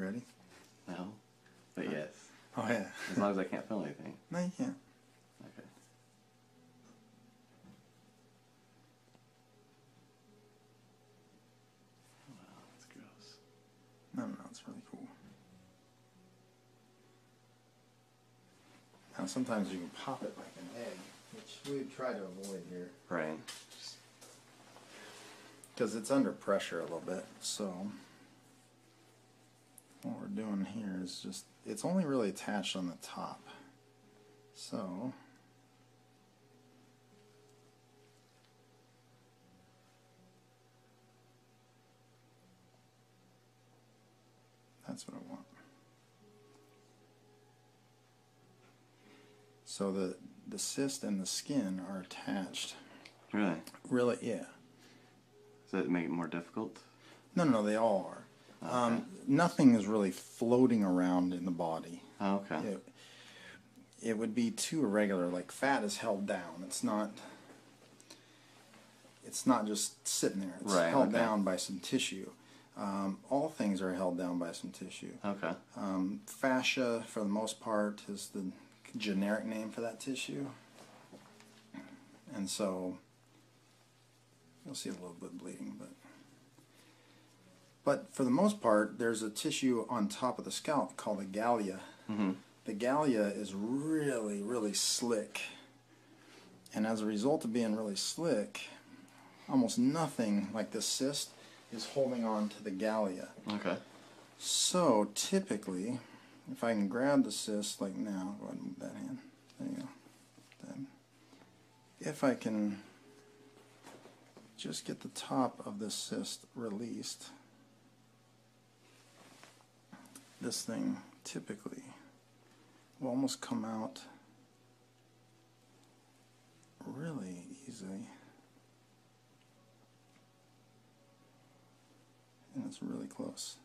You ready? No. But yes. Oh yeah. As long as I can't feel anything. No, you can't. Okay. Oh, wow, that's gross. No, no, it's really cool. Now sometimes you can pop it like an egg, which we try to avoid here. Right. Because it's under pressure a little bit, so what we're doing here is just, it's only really attached on the top. So, that's what I want. So the, the cyst and the skin are attached. Really? Really, yeah. Does that make it more difficult? No, no, no, they all are. Um, nothing is really floating around in the body. Oh, okay. It, it would be too irregular. Like fat is held down. It's not. It's not just sitting there. It's Right, held okay. down by some tissue. Um, all things are held down by some tissue. Okay. Um, fascia, for the most part, is the generic name for that tissue. And so you'll see a little bit of bleeding, but but for the most part, there's a tissue on top of the scalp called the galea. Mm-hmm. The galea is really, really slick, and as a result of being really slick, almost nothing like this cyst is holding on to the galea. Okay. So typically, if I can grab the cyst like now, go ahead and move that hand. There you go. Then, if I can just get the top of this cyst released, this thing typically will almost come out really easily. And it's really close.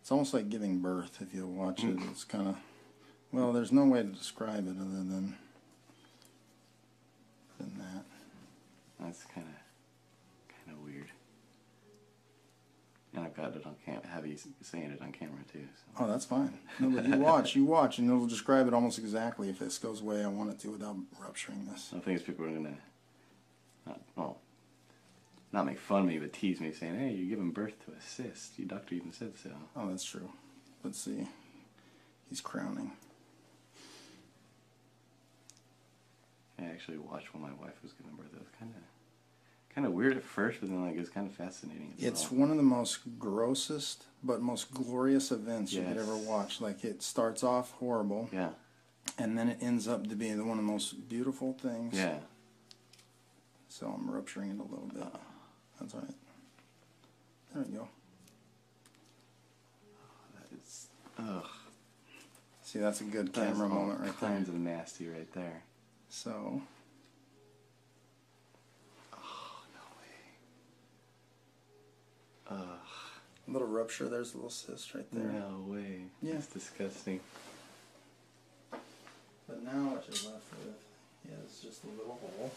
It's almost like giving birth if you watch it. Hmm. It's kind of, well, there's no way to describe it other than, than that. That's kind of kind of weird. And I've got it on cam. Have you saying it on camera too? So. Oh, that's fine. No, but you watch, you watch, and it'll describe it almost exactly if this goes away I want it to without rupturing this. I think people are gonna, not, well, not make fun of me, but tease me, saying, "Hey, you're giving birth to a cyst." Your doctor even said so. Oh, that's true. Let's see. He's crowning. I actually watched when my wife was giving birth. It was kind of, kind of weird at first, but then like it's kind of fascinating. as It's well. one of the most grossest but most glorious events you could ever watch. Like it starts off horrible, yeah, and then it ends up to be one of the most beautiful things. yeah. So I'm rupturing it a little bit. Uh-huh. That's all right. There we go. Oh, that is, ugh. See, that's a good camera moment right there. kinds of nasty right there. So, Oh no way. Ugh. a little rupture. There's a little cyst right there. No way. Yeah. It's disgusting. But now what you're left with is just a little hole.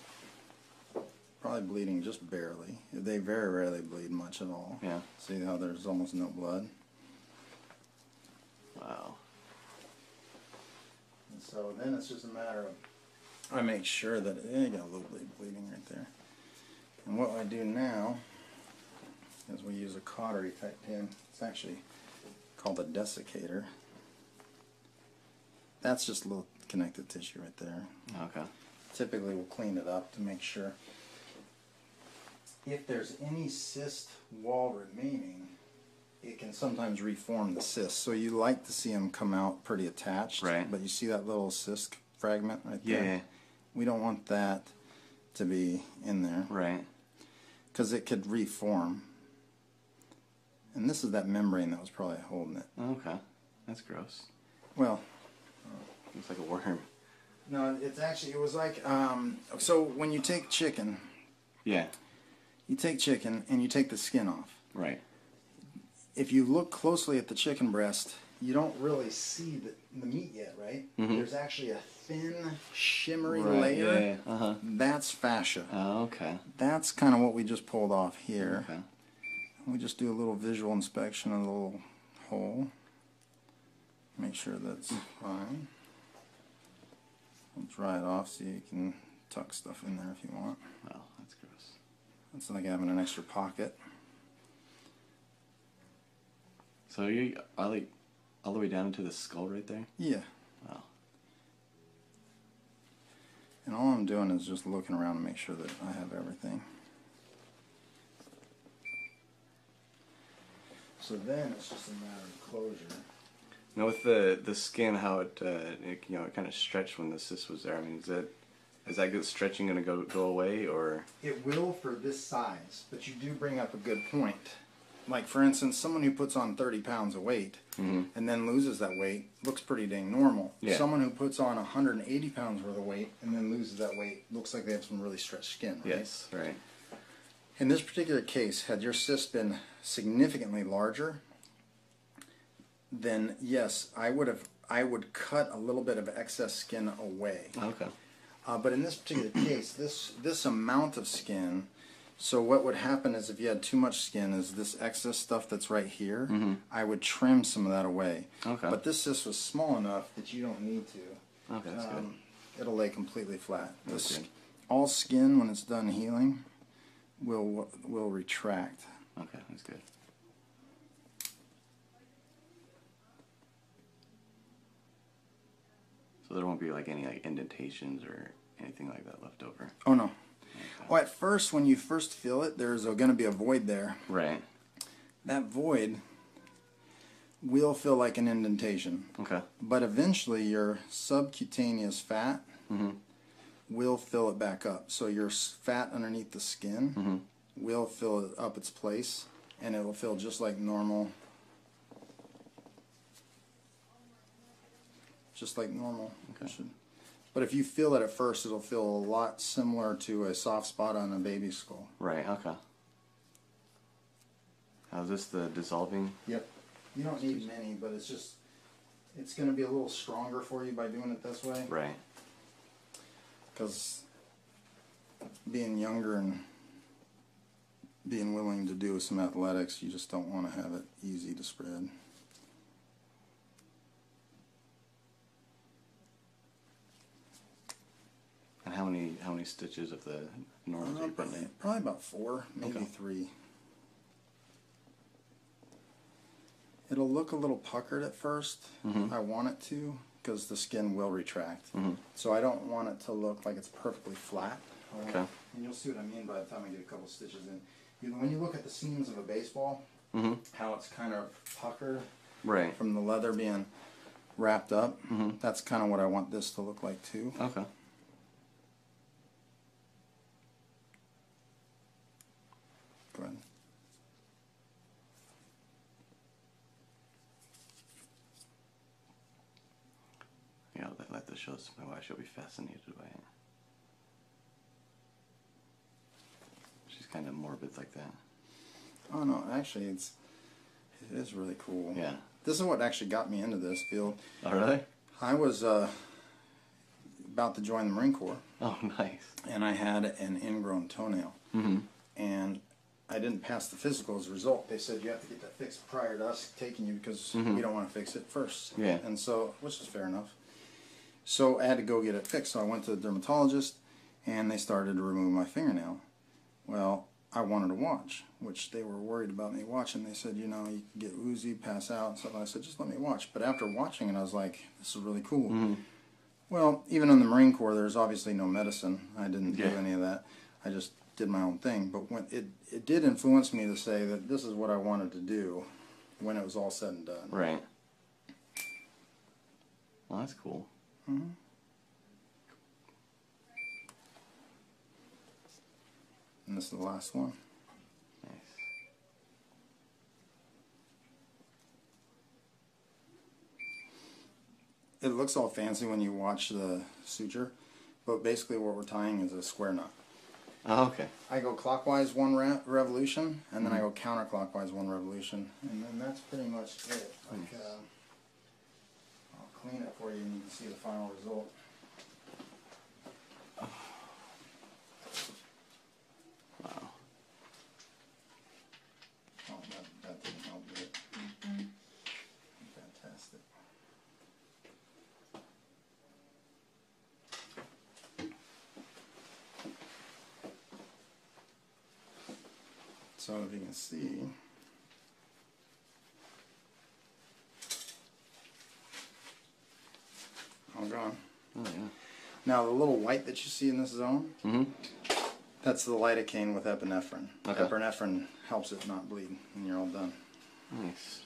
Probably bleeding just barely. They very rarely bleed much at all. Yeah. See how there's almost no blood? Wow. And so then it's just a matter of I make sure that eh, you got a little bit bleeding right there. And what I do now is we use a cautery type pin. It's actually called a desiccator. That's just a little connective tissue right there. Okay. Typically we'll clean it up to make sure. If there's any cyst wall remaining, it can sometimes reform the cyst. So you like to see them come out pretty attached. Right. But you see that little cyst fragment right Yeah. there? Yeah. We don't want that to be in there Right. because it could reform. And this is that membrane that was probably holding it. Okay. That's gross. Well, Looks like a worm. no, it's actually, it was like, um, so when you take chicken, Yeah. you take chicken and you take the skin off. Right. If you look closely at the chicken breast, you don't really see the, the meat yet, right? Mhm. There's actually a thin, shimmery Right. layer. Yeah. Uh huh. That's fascia. Oh, okay. That's kind of what we just pulled off here. Okay. We just do a little visual inspection of the little hole. make sure that's fine. I'll dry it off so you can tuck stuff in there if you want. Oh, that's gross. That's like having an extra pocket. So you are like all the way down into the skull right there? Yeah. Wow. And all I'm doing is just looking around to make sure that I have everything. So then it's just a matter of closure. Now with the the skin, how it, uh, it you know it kind of stretched when the cyst was there. I mean, is that is that good stretching going to go go away or? It will for this size, but you do bring up a good point. Like for instance, someone who puts on 30 pounds of weight Mhm. and then loses that weight looks pretty dang normal. Yeah. Someone who puts on 180 pounds worth of weight and then loses that weight looks like they have some really stretched skin. Right? Yes. Right. In this particular case, had your cyst been significantly larger, then yes, I would have. I would cut a little bit of excess skin away. Okay. Uh, but in this particular case, this this amount of skin. So what would happen is if you had too much skin, is this excess stuff that's right here. mm -hmm. I would trim some of that away. Okay. But this cyst was small enough that you don't need to. Okay, that's good. Um, it'll lay completely flat. That's This- good. all skin when it's done healing will will retract. Okay, that's good. So there won't be like any like indentations or anything like that left over. Oh no. Oh, at first, when you first feel it, there's going to be a void there. Right. That void will feel like an indentation, Okay. but eventually your subcutaneous fat Mhm. Will fill it back up. So your fat underneath the skin Mhm. will fill it up its place, and it will feel just like normal. Just like normal. Okay. But if you feel it at first, it'll feel a lot similar to a soft spot on a baby's skull. Right. Okay. How's this the dissolving? Yep. You don't need many, but it's just it's going to be a little stronger for you by doing it this way. Right. Because being younger and being willing to do some athletics, you just don't want to have it easy to spread. And how many how many stitches of the normal Uh, are you putting probably, probably about four, maybe Okay. three. It'll look a little puckered at 1st Mhm. I want it to, because the skin will retract. Mhm. So I don't want it to look like it's perfectly flat. Okay. And you'll see what I mean by the time I get a couple stitches in. You, know, when you look at the seams of a baseball, Mhm. how it's kind of puckered Right. from the leather being wrapped up, Mhm. that's kind of what I want this to look like too. Okay. Go ahead. Yeah, I'll let, let this show this my wife. She'll be fascinated by it. She's kind of morbid like that. Oh no, actually, it's it is really cool. Yeah. This is what actually got me into this field. Oh, really? I was uh, about to join the Marine Corps, Oh, nice. and I had an ingrown toenail, Mm-hmm. and I didn't pass the physical as a result. They said you have to get that fixed prior to us taking you because Mhm. we don't want to fix it first. Yeah. And so, which is fair enough. So I had to go get it fixed. So I went to the dermatologist, and they started to remove my fingernail. Well, I wanted to watch, which they were worried about me watching. They said, you know, you can get woozy, pass out, So. I said, just let me watch. But after watching it, I was like, this is really cool. Mhm. Well, even in the Marine Corps, there's obviously no medicine. I didn't do any of that. I just did my own thing. But when it it did influence me to say that this is what I wanted to do when it was all said and done. Right. Well, that's cool. Mhm. And this is the last one. Nice. It looks all fancy when you watch the suture, but basically what we're tying is a square knot. Oh, okay. I go clockwise one re- revolution, and then I go counterclockwise one revolution, and then that's pretty much it. Like, Nice. uh, clean it for you and you can see the final result. Wow. Oh, that, that didn't help. Mm-hmm. Fantastic. So if you can see, Now the little white that you see in this zone, Mm-hmm. that's the lidocaine with epinephrine. Okay. Epinephrine helps it not bleed, and you're all done. Nice.